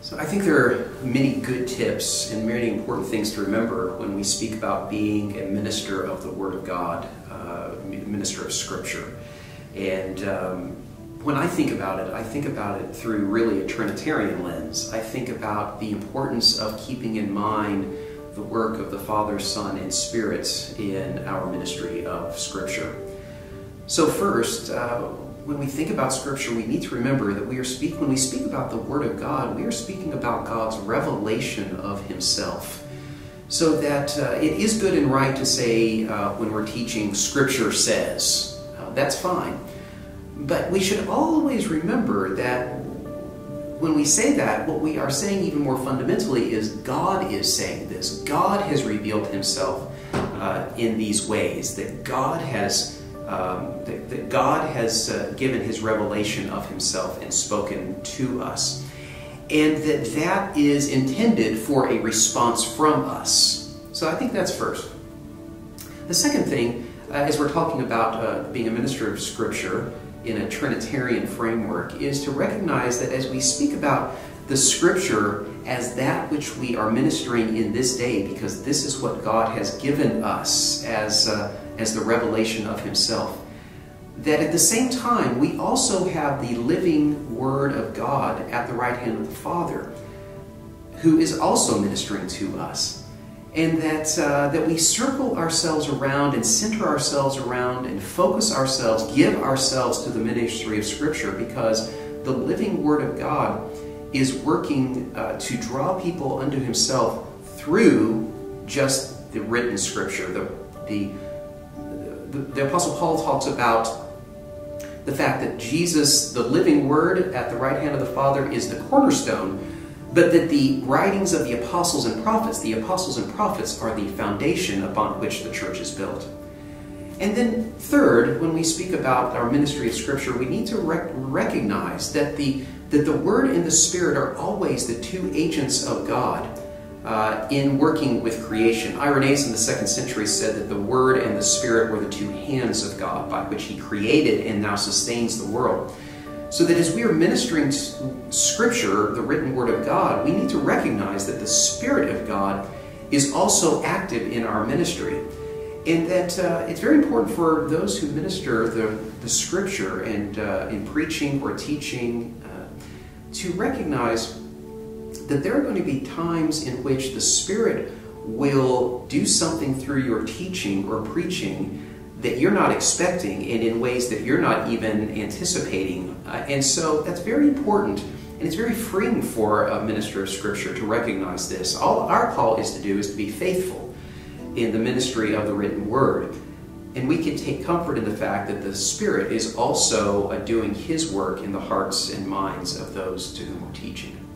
So I think there are many good tips and many important things to remember when we speak about being a minister of the Word of God, uh, minister of Scripture. And um, when I think about it, I think about it through really a Trinitarian lens. I think about the importance of keeping in mind the work of the Father, Son, and Spirit in our ministry of Scripture. So first, uh, when we think about Scripture, we need to remember that we are speak when we speak about the Word of God, we are speaking about God's revelation of Himself. So that uh, it is good and right to say uh, when we're teaching, Scripture says. Uh, that's fine. But we should always remember that when we say that, what we are saying even more fundamentally is God is saying this. God has revealed Himself uh, in these ways, that God has um, that, that, God has uh, given his revelation of himself and spoken to us. And that that is intended for a response from us. So I think that's first. The second thing, uh, as we're talking about uh, being a minister of Scripture in a Trinitarian framework, is to recognize that as we speak about the Scripture as that which we are ministering in this day, because this is what God has given us as uh, as the revelation of himself. That at the same time, we also have the living Word of God at the right hand of the Father, who is also ministering to us. And that, uh, that we circle ourselves around and center ourselves around and focus ourselves, give ourselves to the ministry of Scripture because the living Word of God is working uh, to draw people unto Himself through just the written Scripture, the, the the, Apostle Paul talks about the fact that Jesus, the living Word at the right hand of the Father, is the cornerstone, but that the writings of the apostles and prophets, the apostles and prophets, are the foundation upon which the church is built. And then, third, when we speak about our ministry of Scripture, we need to rec recognize that the, that the Word and the Spirit are always the two agents of God uh, in working with creation. Irenaeus in the second century said that the Word and the Spirit were the two hands of God by which He created and now sustains the world. So that as we are ministering Scripture, the written Word of God, we need to recognize that the Spirit of God is also active in our ministry. And that uh, it's very important for those who minister the, the Scripture and uh, in preaching or teaching uh, to recognize that there are going to be times in which the Spirit will do something through your teaching or preaching that you're not expecting and in ways that you're not even anticipating. Uh, and so that's very important and it's very freeing for a minister of Scripture to recognize this. All our call is to do is to be faithful in the ministry of the written word. And we can take comfort in the fact that the Spirit is also uh, doing His work in the hearts and minds of those to whom we're teaching.